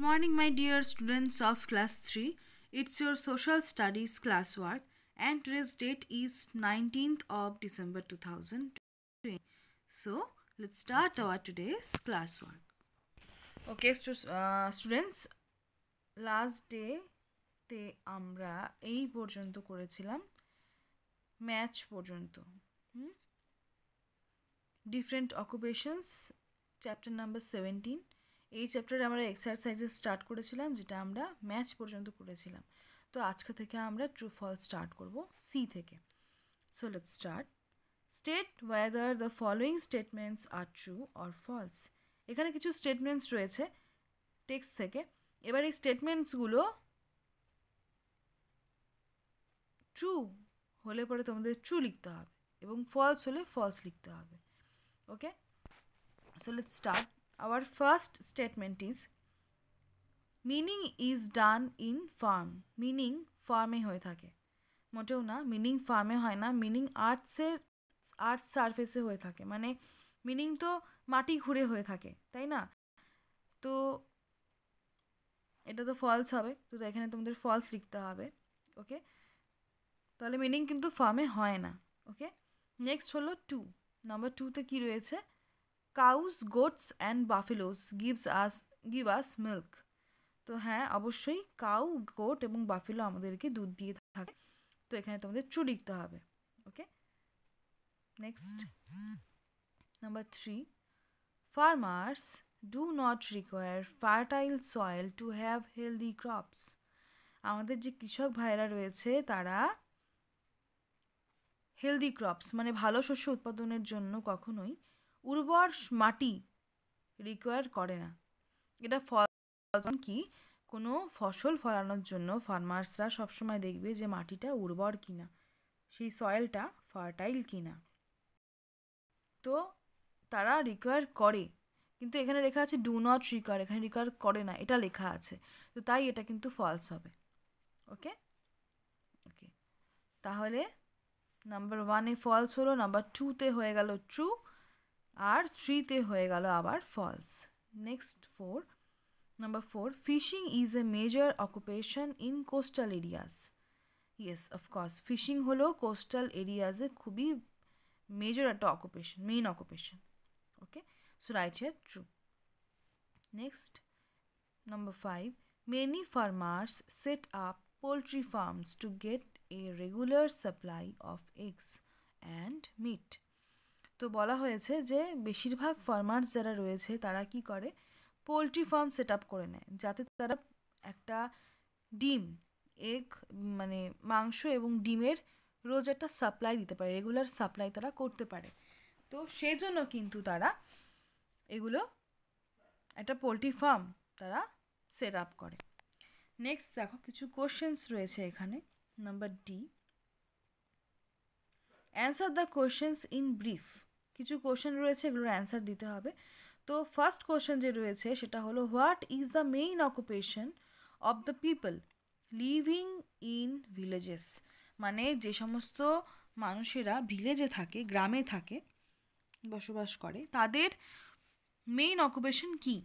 Morning, my dear students of class 3. It's your social studies classwork, and today's date is 19th of December 2020. So, let's start our today's classwork. Okay, stu- uh, students, last day তে আমরা এই পর্যন্ত করেছিলাম match পর্যন্ত different occupations chapter number seventeen এই চ্যাপ্টারে আমরা exercises start করেছিলাম, যেটা আমরা ম্যাচ পর্যন্ত করেছিলাম। তো আজকে থেকে আমরা ট্রু ফল স্টার্ট করব সি থেকে। So let start state whether the following statements are true or false এখানে কিছু স্টেটমেন্টস রয়েছে টেক্সট থেকে। এবার এই স্টেটমেন্টসগুলো ট্রু হলে পরে তোমাদের ট্রু লিখতে হবে এবং ফলস হলে ফলস লিখতে হবে। Okay so let start our first statement is mining is done in farm mining ফার্মে হয়ে থাকে। মোটেও না মিনিং ফার্মে হয় না মিনিং আর্টসের আর্টস সারফেসে হয়ে থাকে। মানে মিনিং তো মাটি ঘুরে হয়ে থাকে, তাই না? তো এটা তো ফলস হবে। তো এখানে তোমাদের ফলস লিখতে হবে ওকে তাহলে মিনিং কিন্তু ফার্মে হয় না ওকে নেক্সট হলো টু নাম্বার টুতে কী রয়েছে? Cows goats and buffaloes gives us give us milk তো হ্যাঁ অবশ্যই কাউ গোট এবং বাফেলো আমাদেরকে দুধ দিয়ে থাকে। তো এখানে তোমাদের ট্রু লিখতে হবে okay next number three farmers do not require fertile soil to have healthy crops আমাদের যে কৃষক ভাইরা রয়েছে, তারা হেলদি ক্রপস মানে ভালো শস্য উৎপাদনের জন্য কখনোই উর্বর মাটি রিকোয়ার করে না। এটা ফল কি? কোনো ফসল ফলানোর জন্য ফার্মার্সরা সবসময় দেখবে যে মাটিটা উর্বর কিনা, সেই সয়েলটা ফার্টাইল কিনা। তো তারা রিকোয়ার করে, কিন্তু এখানে লেখা আছে ডু নট রিকোয়ার এখানে রিকোয়ার করে না, এটা লেখা আছে। তো তাই এটা কিন্তু ফলস হবে। ওকে ওকে তাহলে নাম্বার ওয়ানে ফলস হলো নাম্বার টুতে হয়ে গেল ট্রু আর থ্রিতে হয়ে গেল আবার false next four number four fishing is a major occupation in coastal areas yes of course fishing হলো কোস্টাল এরিয়াজে খুবই মেজর একটা occupation main occupation okay So write here true. Next, number five. Many farmers set up poultry farms to get a regular supply of eggs and meat. তো বলা হয়েছে যে বেশিরভাগ farmers যারা রয়েছে তারা কি করে? পোলট্রি ফার্ম সেট আপ করে নেয়। যাতে তারা একটা ডিম, এগ মানে মাংস এবং ডিমের রোজ একটা সাপ্লাই দিতে পারে রেগুলার সাপ্লাই তারা করতে পারে। তো সেজন্য কিন্তু তারা এগুলো একটা পোলট্রি ফার্ম তারা সেট আপ করে। নেক্সট দেখো, কিছু কোশ্চেন্স রয়েছে এখানে। Number D answer the questions in brief কিছু কোশ্চেন রয়েছে, এগুলোর অ্যান্সার দিতে হবে। তো ফার্স্ট কোশ্চেন যে রয়েছে, সেটা হলো what is the main occupation of the people living in villages মানে যে সমস্ত মানুষেরা ভিলেজে থাকে, গ্রামে থাকে, বসবাস করে, তাদের মেইন অকুপেশন কি?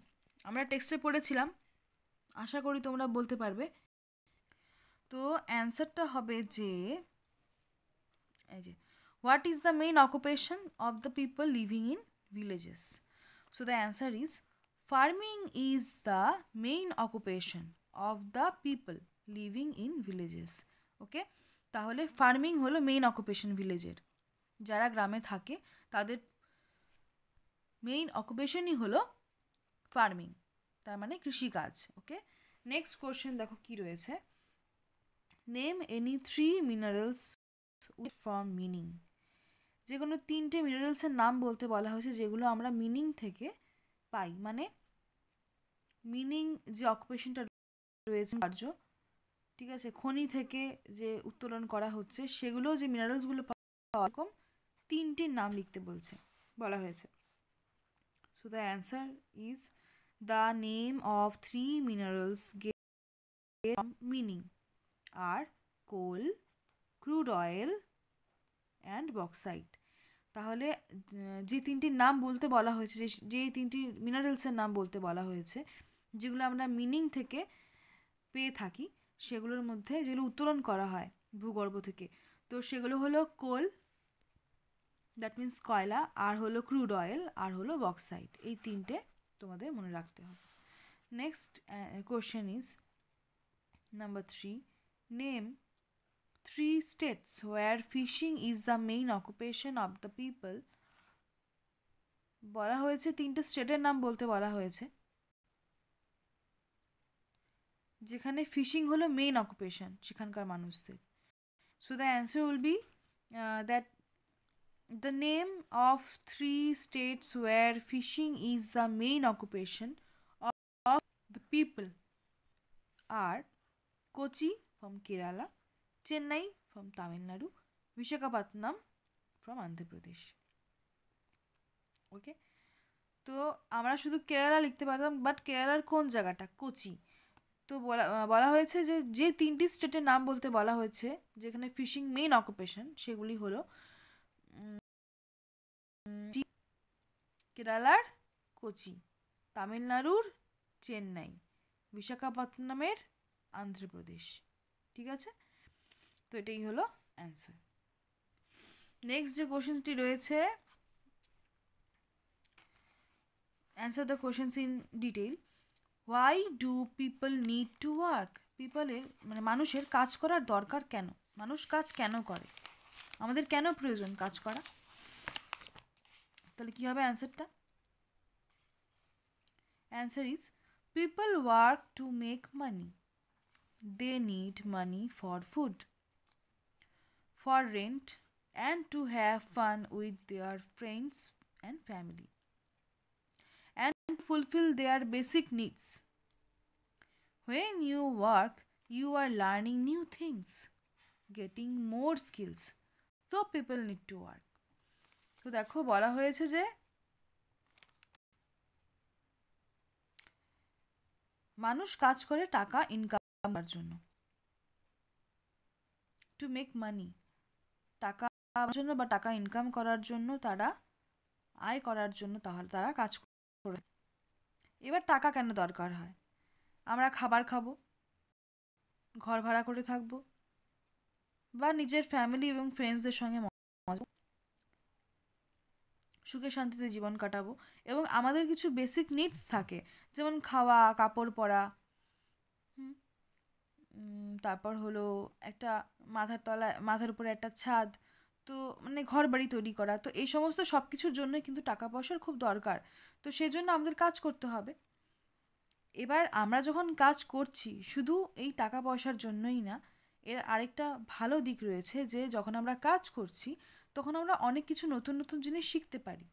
আমরা টেক্সটে পড়েছিলাম, আশা করি তোমরা বলতে পারবে। তো অ্যান্সারটা হবে যে, এই যে what is the main occupation of the people living in villages so the answer is farming is the main occupation of the people living in villages okay তাহলে ফার্মিং হলো মেইন অকুপেশন ভিলেজের যারা গ্রামে থাকে, তাদের মেইন অকুপেশনই হলো farming তার মানে কৃষিকাজ। ওকে নেক্সট কোশ্চেন দেখো কি রয়েছে। Name any three minerals with from mining যে কোনো তিনটে মিনারেলসের নাম বলতে বলা হয়েছে যেগুলো আমরা মিনিং থেকে পাই। মানে মিনিং যে অকুপেশনটা রয়েছে কার্য, ঠিক আছে, খনি থেকে যে উত্তোলন করা হচ্ছে, সেগুলো যে মিনারেলসগুলো পাওয়া রকম তিনটির নাম লিখতে বলছে, বলা হয়েছে। So, the answer is the name of three minerals get mining are coal crude oil and bauxite তাহলে যে তিনটির নাম বলতে বলা হয়েছে, যে যে তিনটি মিনারেলসের নাম বলতে বলা হয়েছে, যেগুলো আমরা মিনিং থেকে পেয়ে থাকি, সেগুলোর মধ্যে যেগুলো উত্তোলন করা হয় ভূগর্ভ থেকে, তো সেগুলো হলো কোল দ্যাট মিন্স কয়লা, আর হলো ক্রুড অয়েল আর হলো বক্সাইট এই তিনটে তোমাদের মনে রাখতে হবে। Next question is number three name three states where fishing is the main occupation of the people বলা হয়েছে, তিনটে স্টেটের নাম বলতে বলা হয়েছে। যেখানে ফিশিং হলো মেইন অকুপেশন সেখানকার মানুষদের। So the answer will be that the name of three states where fishing is the main occupation of the people are Kochi from Kerala Chennai from Tamil Nadu Visakhapatnam from Andhra Pradesh ওকে তো আমরা শুধু কেরালা লিখতে পারতাম বাট কেরালার কোন জায়গাটা? কোচি তো বলা বলা হয়েছে যে যে তিনটি স্টেটের নাম বলতে বলা হয়েছে, যেখানে ফিশিং মেইন অকুপেশন সেগুলি হলো কেরালার কোচি তামিলনাড়ুর চেন্নাই বিশাখাপত্তনমের অন্ধ্রপ্রদেশ ঠিক আছে? তো এটাই হলো অ্যান্সার নেক্সট যে কোশ্চেনটি রয়েছে answer the questions in detail why do people need to work পিপলের মানে মানুষের কাজ করার দরকার কেন? মানুষ কাজ কেন করে? আমাদের কেন প্রয়োজন কাজ করা? তাহলে কী হবে অ্যান্সারটা answer is people work to make money they need money for food for rent and to have fun with their friends and family and fulfill their basic needs. When you work, you are learning new things, getting more skills. So people need to work. তো দেখো বলা হয়েছে যে মানুষ কাজ করে টাকা income করার জন্য টু মেক মানি টাকা জন্য বা টাকা ইনকাম করার জন্য তারা আয় করার জন্য তাহলে তারা কাজ করে। এবার টাকা কেন দরকার হয়? আমরা খাবার খাব, ঘর ভাড়া করে থাকব, বা নিজের ফ্যামিলি এবং ফ্রেন্ডসদের সঙ্গে সুখে শান্তিতে জীবন কাটাবো, এবং আমাদের কিছু বেসিক নিডস থাকে, যেমন খাওয়া, কাপড় পরা তারপর হলো একটা মাথার তলায়, মাথার উপরে একটা ছাদ, তো মানে ঘর বাড়ি তৈরি করা, তো এই সমস্ত সব কিছুর জন্যই কিন্তু টাকা পয়সার খুব দরকার। তো সেই জন্য আমাদের কাজ করতে হবে। এবার আমরা যখন কাজ করছি, শুধু এই টাকা পয়সার জন্যই না, এর আরেকটা ভালো দিক রয়েছে যে যখন আমরা কাজ করছি, তখন আমরা অনেক কিছু নতুন নতুন জিনিস শিখতে পারি।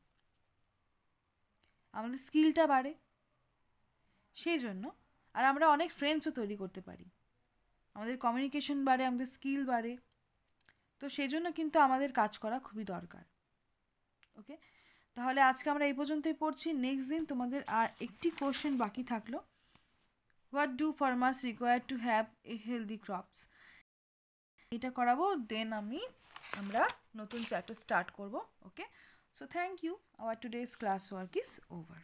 আমাদের স্কিলটা বাড়ে। সেই জন্য, আর আমরা অনেক ফ্রেন্ডসও তৈরি করতে পারি। আমাদের কমিউনিকেশন বাড়ে, আমাদের স্কিল বাড়ে। তো সেই জন্য কিন্তু আমাদের কাজ করা খুবই দরকার। ওকে তাহলে আজকে আমরা এই পর্যন্তই পড়ছি। নেক্সট দিন তোমাদের আর একটি কোশ্চেন বাকি থাকল। What do farmers require to have a healthy crops এটা করাবো দেন আমি, আমরা নতুন চ্যাপ্টার স্টার্ট করব। Okay so thank you our today's class work is over